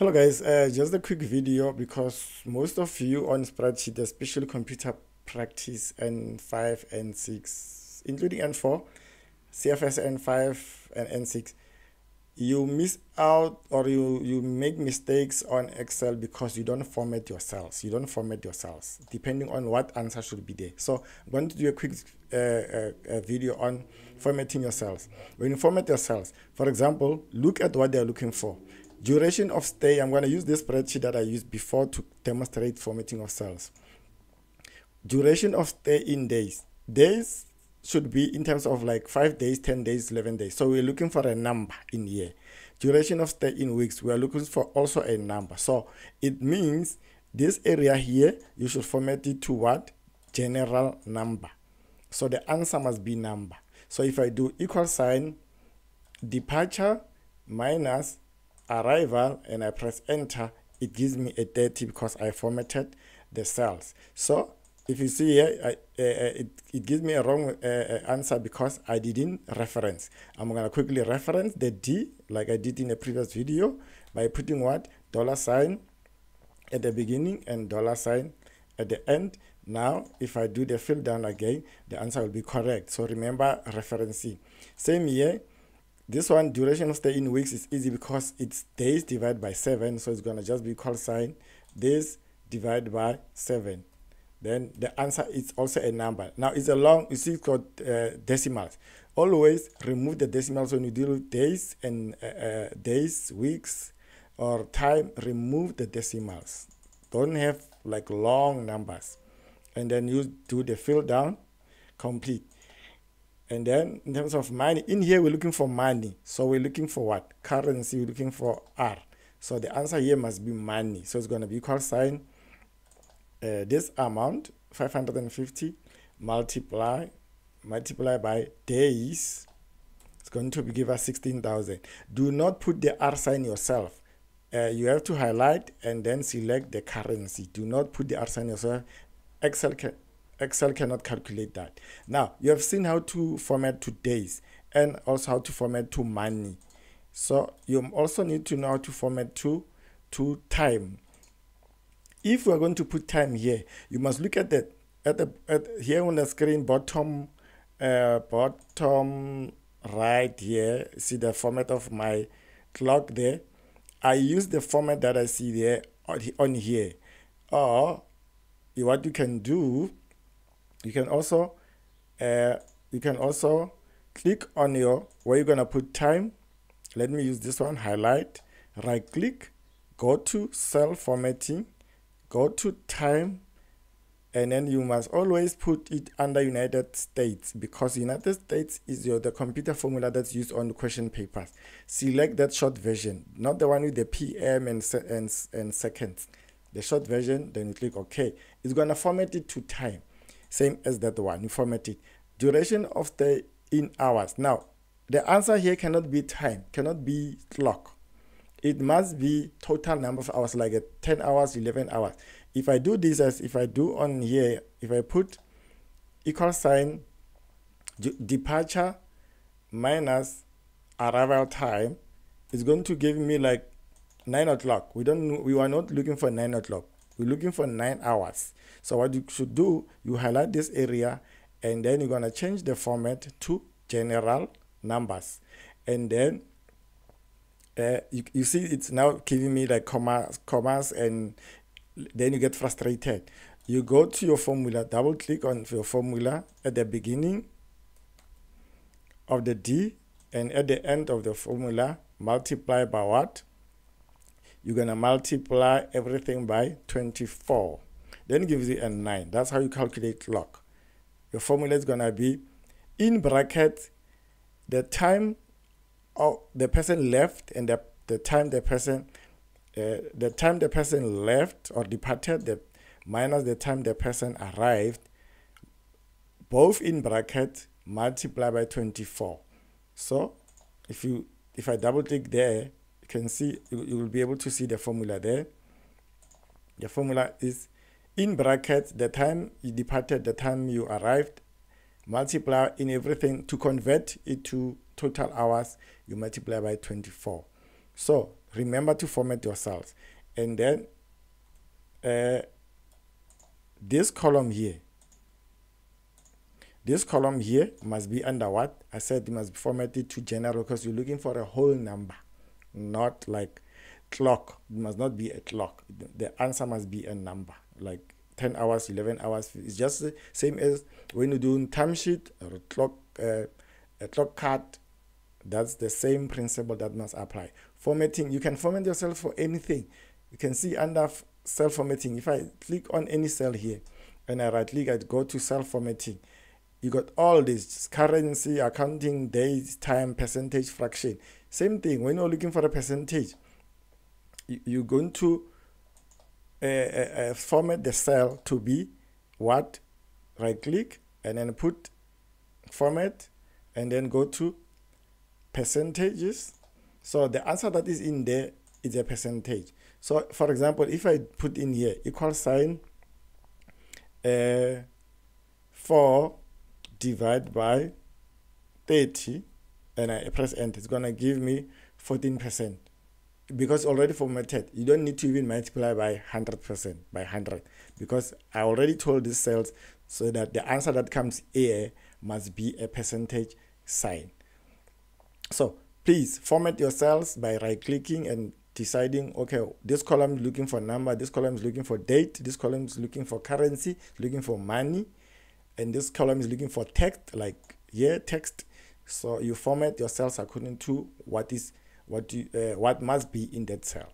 Hello guys, uh, just a quick video because most of you on spreadsheet, especially computer practice N5 and 6, including N4, CFS N5 and N6, you miss out or you, you make mistakes on Excel because you don't format your cells. You don't format your cells depending on what answer should be there. So I'm going to do a quick uh, uh, video on formatting your cells. When you format your cells, for example, look at what they're looking for. Duration of stay, I'm going to use this spreadsheet that I used before to demonstrate formatting of cells. Duration of stay in days. Days should be in terms of like 5 days, 10 days, 11 days. So we're looking for a number in here. Duration of stay in weeks, we are looking for also a number. So it means this area here, you should format it to what? General number. So the answer must be number. So if I do equal sign, departure minus arrival and I press enter, it gives me a 30 because I formatted the cells. So if you see here, I, uh, it, it gives me a wrong uh, answer because I didn't reference. I'm going to quickly reference the D like I did in a previous video by putting what? Dollar sign at the beginning and dollar sign at the end. Now, if I do the fill down again, the answer will be correct. So remember referencing. Same here, this one, duration of stay in weeks is easy because it's days divided by 7. So it's going to just be sign days divided by 7. Then the answer is also a number. Now it's a long, you see it's got uh, decimals. Always remove the decimals when you deal with days and uh, uh, days, weeks, or time. Remove the decimals. Don't have like long numbers. And then you do the fill down, complete. And then in terms of money, in here we're looking for money. So we're looking for what? Currency, we're looking for R. So the answer here must be money. So it's going to be equal sign uh, this amount, 550, multiply, multiply by days. It's going to be give us 16,000. Do not put the R sign yourself. Uh, you have to highlight and then select the currency. Do not put the R sign yourself. Excel can Excel cannot calculate that. Now, you have seen how to format to days and also how to format to money. So you also need to know how to format to, to time. If we're going to put time here, you must look at the at the at here on the screen bottom uh, bottom right here. See the format of my clock there. I use the format that I see there on here. Or what you can do you can also uh, you can also click on your where you're gonna put time let me use this one highlight right click go to cell formatting go to time and then you must always put it under United States because United States is your the computer formula that's used on the question papers. Select that short version, not the one with the PM and and, and seconds. The short version, then you click OK. It's gonna format it to time same as that one. You format it. Duration of stay in hours. Now, the answer here cannot be time, cannot be clock. It must be total number of hours, like a 10 hours, 11 hours. If I do this as if I do on here, if I put equal sign departure minus arrival time, it's going to give me like 9 o'clock. We don't we are not looking for 9 o'clock. We're looking for nine hours. So what you should do, you highlight this area and then you're going to change the format to general numbers. And then uh, you, you see it's now giving me like commas, commas and then you get frustrated. You go to your formula, double click on your formula at the beginning of the D and at the end of the formula multiply by what? You're going to multiply everything by 24. Then gives you a 9. That's how you calculate log. Your formula is going to be in bracket the time of the person left and the, the time the person uh, the time the person left or departed the minus the time the person arrived both in bracket multiply by 24 so if you if i double click there can see, you, you will be able to see the formula there. The formula is in brackets, the time you departed, the time you arrived, multiply in everything to convert it to total hours, you multiply by 24. So remember to format your cells and then uh, this column here this column here must be under what i said it must be formatted to general because you're looking for a whole number not like clock. It must not be a clock. The answer must be a number like 10 hours 11 hours. It's just the same as when you're doing timesheet or a clock uh, a clock card. That's the same principle that must apply. Formatting you can format yourself for anything. You can see under cell formatting. If i click on any cell here and i right click i go to cell formatting. You got all this currency accounting days time percentage fraction same thing when you're looking for a percentage you're going to uh, uh, format the cell to be what? Right click and then put format and then go to percentages. So the answer that is in there is a percentage. So for example if i put in here equal sign uh, 4 divided by 30 and i press enter it's to give me 14 percent. Because already formatted you don't need to even multiply by 100% by 100 because i already told these cells so that the answer that comes here must be a percentage sign. So please format your cells by right clicking and deciding okay this column is looking for number this column is looking for date this column is looking for currency looking for money and this column is looking for text like here text so you format your cells according to what is what you, uh, what must be in that cell